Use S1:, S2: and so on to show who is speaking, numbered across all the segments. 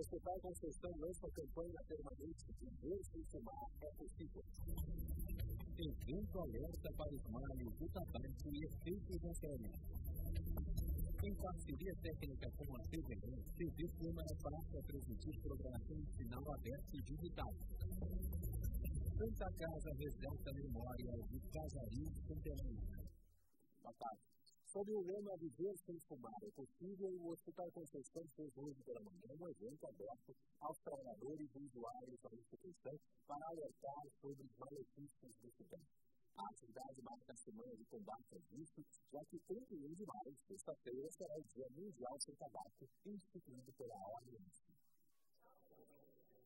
S1: Hospital Conceição lança a campanha permanente de fumar é possível.
S2: Evento alerta para os males do tabaco e efeitos da série. Em parceria técnica com a CVM, TV Fuma passa a transmitir programação de sinal aberto e digital. Santa Casa resgata a memória do casarinho contemporâneo.
S1: Boa tarde. Sob o lema Viver sem fumar é possível, o Hospital Conceição fez hoje pela manhã um evento aberto aos trabalhadores e usuários da instituição para alertar sobre os malefícios do cigarro. A atividade marca a semana de combate ao vício, já que 31 de maio, sexta-feira, será o Dia Mundial Sem Tabaco, instituído pela OMS.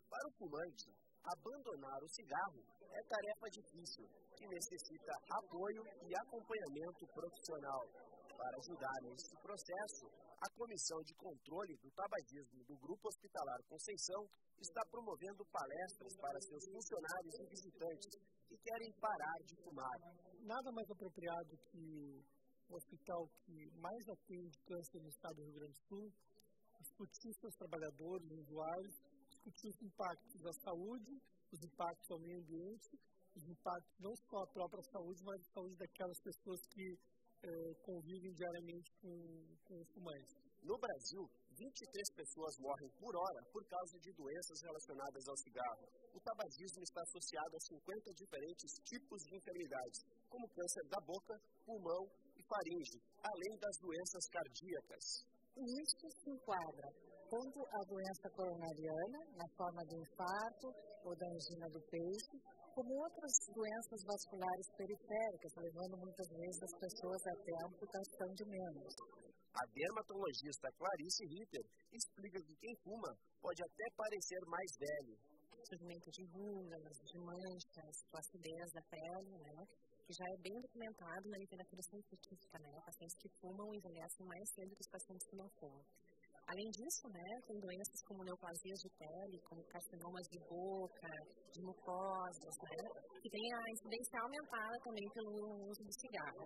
S3: Para o fumante, abandonar o cigarro é tarefa difícil, que necessita apoio e acompanhamento profissional. Para ajudar nesse processo, a Comissão de Controle do Tabagismo do Grupo Hospitalar Conceição está promovendo palestras para seus funcionários e visitantes que querem parar de fumar.
S4: Nada mais apropriado que o hospital que mais atende câncer no estado do Rio Grande do Sul discutir seus trabalhadores, usuários, discutir os impactos da saúde, os impactos ao meio ambiente, os impactos não só à própria saúde, mas à saúde daquelas pessoas que eh, convivem diariamente com, com fumantes.
S3: No Brasil, 23 pessoas morrem por hora por causa de doenças relacionadas ao cigarro. O tabagismo está associado a 50 diferentes tipos de enfermidades, como câncer da boca, pulmão e faringe, além das doenças cardíacas.
S5: Isso se enquadra tanto a doença coronariana, na forma do infarto ou da angina do peito, como outras doenças vasculares periféricas, levando muitas vezes as pessoas até a amputação de membros.
S3: A dermatologista Clarice Ritter explica que quem fuma pode até parecer mais velho.
S6: Surgimento de rugas, de manchas, flacidez da pele, né? que já é bem documentado na literatura científica, né? Pacientes que fumam envelhecem mais cedo que os pacientes que não fumam. Além disso, né, tem doenças como neoplasias de pele, como carcinomas de boca, de mucosas, né, que tem a incidência aumentada também pelo uso do cigarro.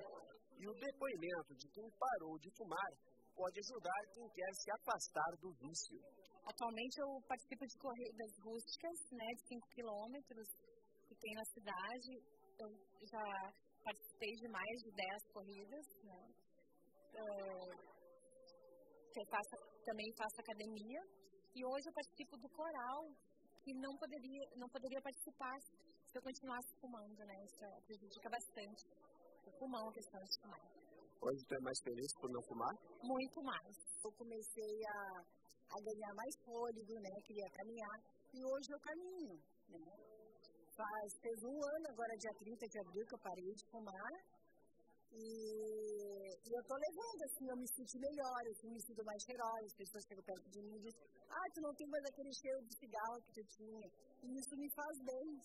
S3: E o depoimento de quem parou de fumar pode ajudar quem quer se afastar do vício.
S6: Atualmente eu participo de corridas rústicas, né, de 5 quilômetros, que tem na cidade. Eu já participei de mais de 10 corridas, né. Uh, que eu faço, também faço academia. E hoje eu participo do coral, que não poderia, não poderia participar se eu continuasse fumando, né? Isso prejudica bastante o pulmão, a questão de fumar.
S3: Hoje você é mais feliz por não fumar?
S6: Muito mais.
S5: Eu comecei a, a ganhar mais fôlego, né? Queria caminhar. E hoje eu caminho, né? Faz, fez um ano, agora dia 30 de abril, que eu parei de fumar. E, e, eu tô levando, assim, eu me sinto melhor, eu me sinto mais cheirosa, as pessoas chegam perto de mim e dizem, ah, tu não tem mais aquele cheiro de cigarro que tu tinha. E isso me faz bem.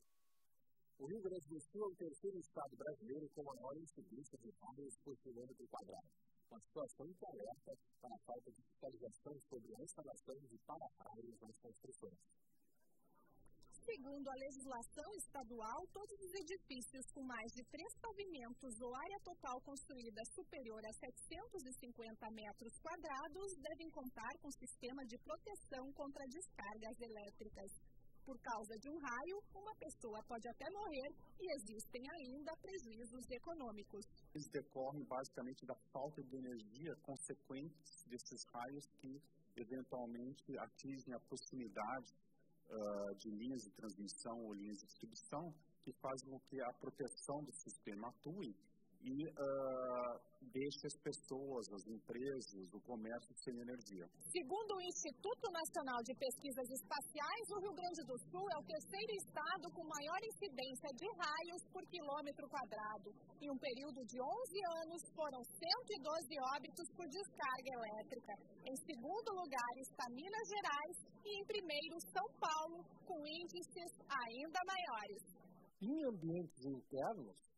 S1: O Rio Grande do Sul é o terceiro estado brasileiro com a maior incidência de raios por quilômetro quadrado. Uma situação que alerta para a falta de fiscalização sobre a instalação de para-raios nas construções.
S7: Segundo a legislação estadual, todos os edifícios com mais de três pavimentos ou área total construída superior a 750 metros quadrados devem contar com sistema de proteção contra descargas elétricas. Por causa de um raio, uma pessoa pode até morrer e existem ainda prejuízos econômicos.
S8: Eles decorrem basicamente da falta de energia consequentes desses raios que eventualmente atingem a proximidade uh, de linhas de transmissão ou linhas de distribuição que fazem com que a proteção do sistema atue e uh, as pessoas, as empresas, o comércio sem energia.
S7: Segundo o Instituto Nacional de Pesquisas Espaciais, o Rio Grande do Sul é o terceiro estado com maior incidência de raios por quilômetro quadrado. Em um período de 11 anos, foram 112 óbitos por descarga elétrica. Em segundo lugar está Minas Gerais e em primeiro São Paulo, com índices ainda maiores.
S9: Em ambientes internos,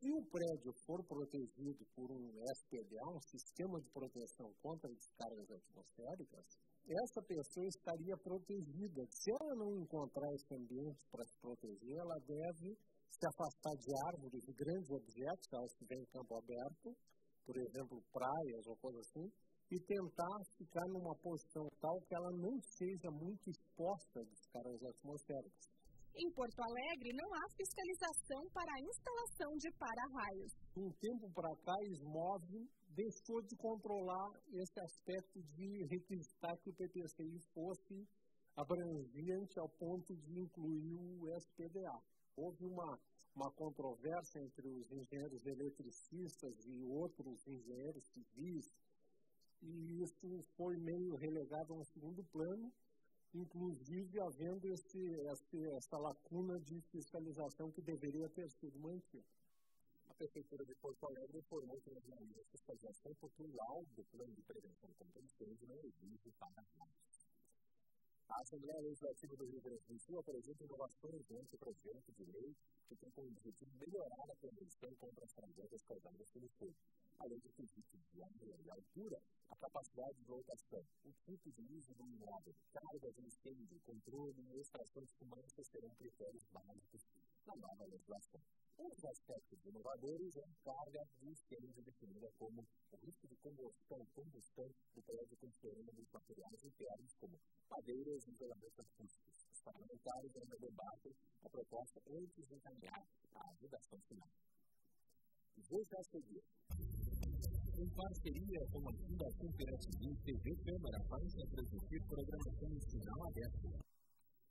S9: se o prédio for protegido por um SPDA, um sistema de proteção contra descargas atmosféricas, essa pessoa estaria protegida. Se ela não encontrar esse ambiente para se proteger, ela deve se afastar de árvores, de grandes objetos, elas que vêm em campo aberto, por exemplo, praias ou coisa assim, e tentar ficar numa posição tal que ela não seja muito exposta às descargas atmosféricas.
S7: Em Porto Alegre, não há fiscalização para a instalação de para-raios.
S9: Um tempo para cá, a SMOV deixou de controlar esse aspecto de requisitar que o PPCI fosse abrangente ao ponto de incluir o SPDA. Houve uma, uma controvérsia entre os engenheiros eletricistas e outros engenheiros civis e isso foi meio relegado a um segundo plano, inclusive havendo esse, esse, essa lacuna de fiscalização que deveria ter sido mantida.
S1: A Prefeitura de Porto Alegre informou que realiza fiscalização porque o laudo do plano de prevenção contra incêndio não exige para. A Assembleia Legislativa do Rio Grande do Sul apresenta inovações nesse projeto de lei que tem como objetivo melhorar a prevenção contra as tragédias causadas pelo fogo. Além de requisitos de área e altura, a capacidade de lotação, o tipo de uso do imóvel, carga de incêndio, controle e extração de fumaça serão critérios básicos na nova legislação. Um dos aspectos inovadores é a carga de incêndio definida como o risco de combustão, combustão do prédio considerando os materiais internos como madeiras e isolamentos acústicos. Os parlamentares ainda debatem a proposta antes de encaminhar a redação final. Vou já seguir.
S2: Em parceria com a Fundação Piratininho, TV Câmara faz a transmitir programação sinal aberto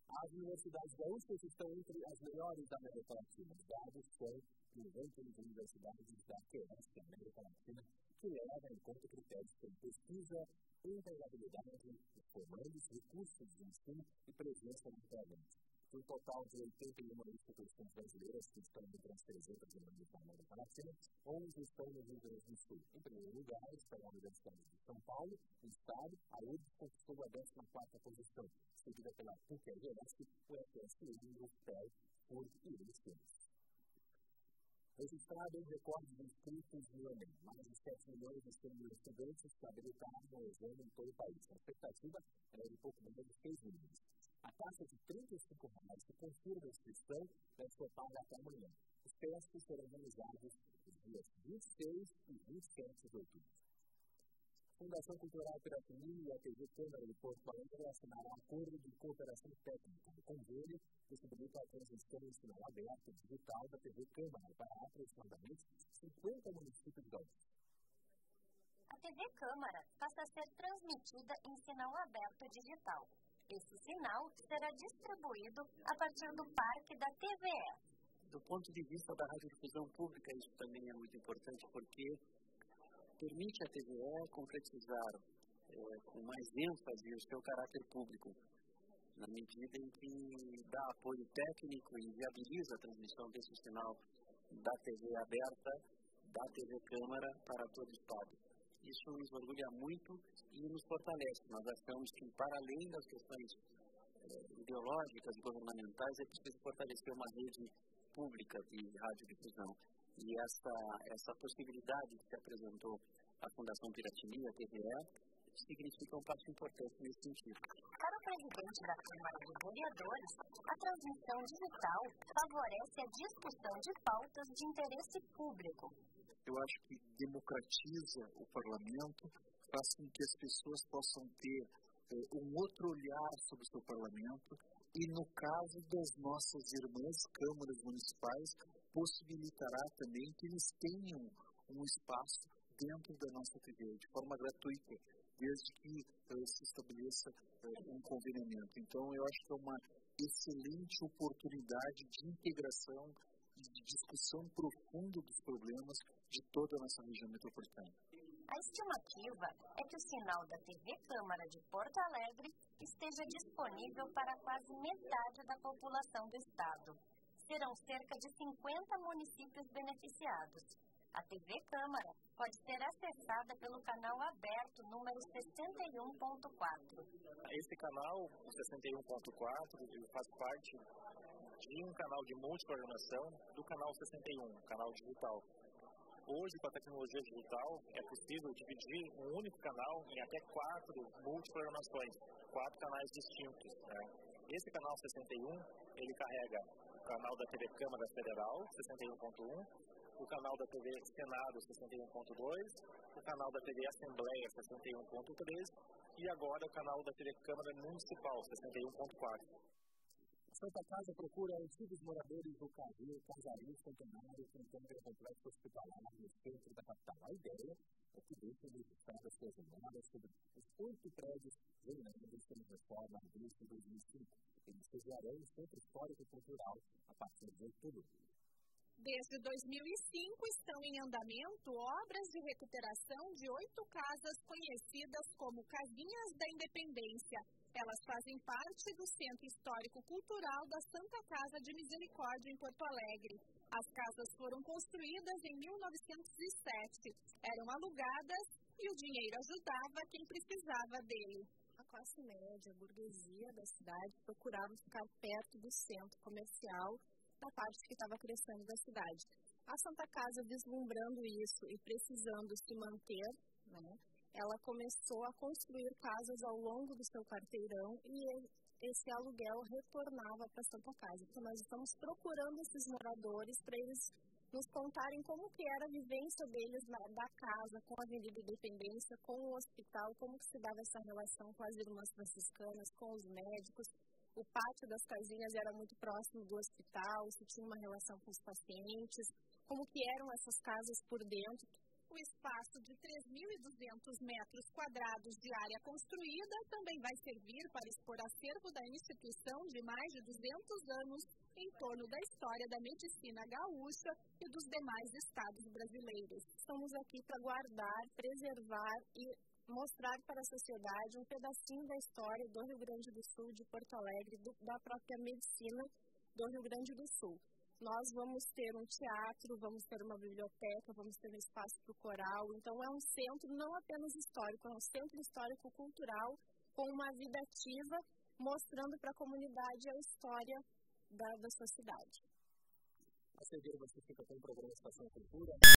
S1: as universidades gaúchas estão entre as melhores da América Latina. Os dados são do ranking de universidades da QS, da América Latina, que leva em conta critérios como pesquisa, empregabilidade, formandos, recursos de ensino e presença no talento um total de 81 instituições brasileiras que estão entre as 300 melhores da América Latina, 11 estão no Rio Grande do Sul. Em primeiro lugar está a Universidade de São Paulo, no Estado, a URGS conquistou a 14 posição, seguida pela PUC-RS, o FSU e o UFPEL por Iris Registrado em recorde de inscritos no Enem, mais de 7 milhões de estudantes se habilitaram no exame em todo o país. A expectativa era de pouco menos de 6 milhões. A taxa de 35 reais que confirma a inscrição deve ser paga até amanhã. Os testes serão realizados nos dias 26 e 27 de outubro. Fundação Cultural Piratininho e a TV Câmara de Porto Alegre assinaram um acordo de cooperação técnica. O convênio possibilita a transmissão em sinal aberto digital da TV Câmara para aproximadamente 50 municípios gaúchos.
S10: A TV Câmara passa a ser transmitida em sinal aberto digital. Esse sinal será distribuído a partir do parque da TVE.
S11: Do ponto de vista da radiodifusão pública, isso também é muito importante porque permite à TVE concretizar é, com mais ênfase o seu caráter público, na medida em que dá apoio técnico e viabiliza a transmissão desse sinal da TV aberta, da TV Câmara para todo o Estado. Isso nos orgulha muito e nos fortalece. Nós achamos que, para além das questões eh, ideológicas e governamentais, é preciso fortalecer uma rede pública de radiodifusão. E essa, essa possibilidade que se apresentou à Fundação Piratini, a TVE, significa um passo importante nesse sentido.
S10: Para o presidente da Câmara de Vereadores, a transmissão digital favorece a discussão de pautas de interesse público.
S12: Eu acho que democratiza o parlamento, faz com que as pessoas possam ter eh, um outro olhar sobre o seu parlamento e, no caso das nossas irmãs câmaras municipais, possibilitará também que eles tenham um espaço dentro da nossa TV, de forma gratuita, desde que uh, se estabeleça uh, um conveniamento. Então, eu acho que é uma excelente oportunidade de integração e de discussão profunda dos problemas de toda a nossa região metropolitana.
S10: A estimativa é que o sinal da TV Câmara de Porto Alegre esteja disponível para quase metade da população do estado. Serão cerca de 50 municípios beneficiados. A TV Câmara pode ser acessada pelo canal aberto número 61.4.
S13: Esse canal, o 61.4, faz parte de um canal de multiprogramação do canal 61, canal digital. Hoje, com a tecnologia digital, é possível dividir um único canal em até quatro multiprogramações, quatro canais distintos. Né? Esse canal 61, ele carrega o canal da TV Câmara Federal, 61.1, o canal da TV Senado 61.2, o canal da TV Assembleia 61.3 e agora o canal da TV Câmara Municipal 61.4.
S1: Santa Casa procura antigos moradores do Carril, Casarinho Centenário, encontra complexo hospitalar no centro da capital. A ideia é que deixem registradas suas memórias sobre os oito prédios germinados pela reforma desde 2005. Eles sediarão o Centro Histórico e Cultural a partir de outubro.
S7: Desde 2005 estão em andamento obras de recuperação de oito casas conhecidas como Casinhas da Independência. Elas fazem parte do Centro Histórico Cultural da Santa Casa de Misericórdia, em Porto Alegre. As casas foram construídas em 1907, eram alugadas e o dinheiro ajudava quem precisava dele.
S14: A classe média, a burguesia da cidade procurava ficar perto do centro comercial da parte que estava crescendo da cidade. A Santa Casa, vislumbrando isso e precisando se manter, né, ela começou a construir casas ao longo do seu quarteirão e esse aluguel retornava para Santa Casa. Então, nós estamos procurando esses moradores para eles nos contarem como que era a vivência deles na, da casa, com a Avenida Independência, com o hospital, como que se dava essa relação com as irmãs franciscanas, com os médicos, o pátio das casinhas era muito próximo do hospital, se tinha uma relação com os pacientes, como que eram essas casas por dentro.
S7: O espaço de 3.200 metros quadrados de área construída também vai servir para expor acervo da instituição de mais de 200 anos em torno da história da medicina gaúcha e dos demais estados brasileiros.
S14: Estamos aqui para guardar, preservar e mostrar para a sociedade um pedacinho da história do Rio Grande do Sul, de Porto Alegre, do, da própria medicina do Rio Grande do Sul. Nós vamos ter um teatro, vamos ter uma biblioteca, vamos ter um espaço para o coral. Então, é um centro não apenas histórico, é um centro histórico-cultural com uma vida ativa, mostrando para a comunidade a história da, da sua cidade.
S1: A seguir, você fica com o programa Estação Cultura.